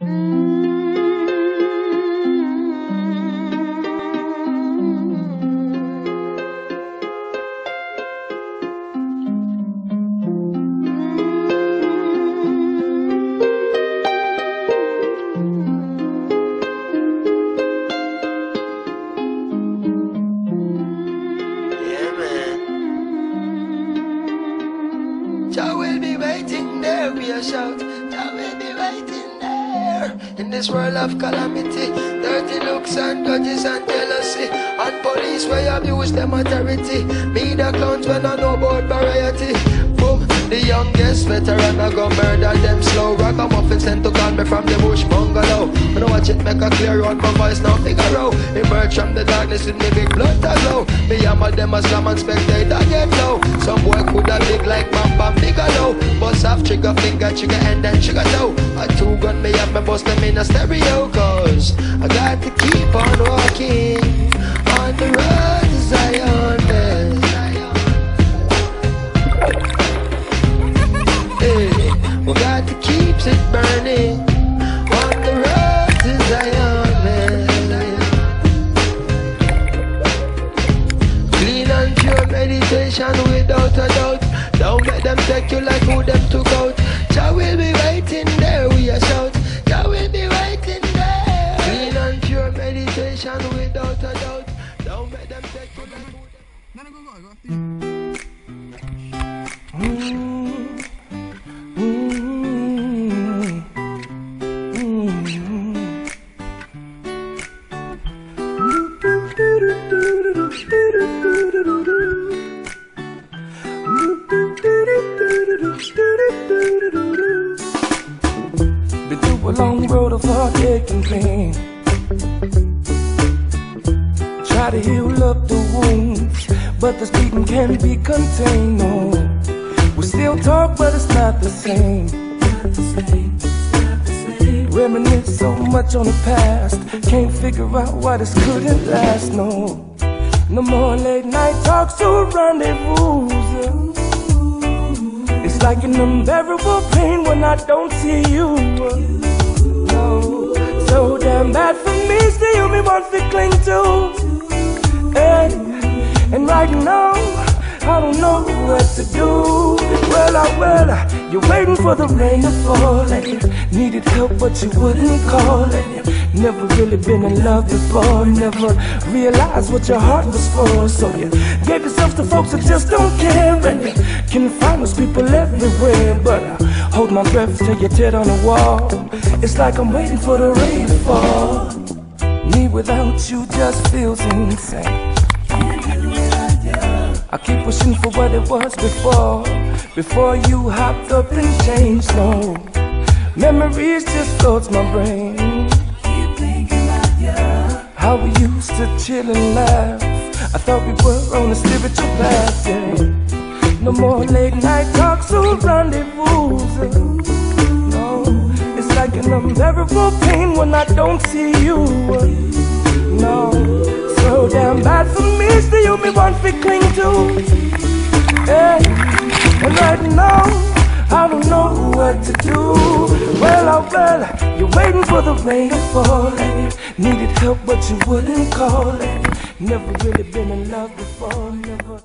Jah will be waiting there, we a shout. Jah will be waiting. In this world of calamity, dirty looks and grudges and jealousy, and police where abuse them authority. Me the clowns when I know about variety. Boom, the youngest veteran I go murder make a clear out my voice now figure out. Emerge from the darkness with me big blood to glow. Me hammer them a slam and spectator get low. Some boy coulda big like Bam Bam Bigelow. Bust off trigger finger, trigger end and trigger toe. A two gun me up and bust them in a stereo. Cause I got to keep on walking on the road to Zion. man. We got to keep it burning pure meditation without a doubt. Don't let them take you like who them took out. Jah will be waiting there, we a shout. Jah will be waiting there. Clean and pure meditation without a doubt. Don't let them take you like who them Been through a long road of heartache and pain. Try to heal up the wounds, but this beating can't be contained. No, we still talk, but it's not the same. Reminisce so much on the past, can't figure out why this couldn't last. No, no more late night talks or rendezvous. Like an unbearable pain when I don't see you. No, so damn bad for me. Still you me want to cling to. And right now I don't know what to do. Well, I well, you're waiting for the rain to fall, and you needed help, but you wouldn't call, and you never really been in love before. Never realized what your heart was for, so you gave yourself to folks that just don't care, and you can my breath till you're dead on the wall. It's like I'm waiting for the rain to fall. Me without you just feels insane. I keep wishing for what it was before, before you hopped up and changed. No, memories just floats my brain. How we used to chill and laugh. I thought we were on a spiritual path. Yeah. No more late night talks or rendezvous. No, it's like an unbearable pain when I don't see you. No, so damn bad for me. Still me want to cling to. Hey, and right now I don't know what to do. Well, oh well, you're waiting for the rain to fall. Needed help, but you wouldn't call. Never really been in love before. Never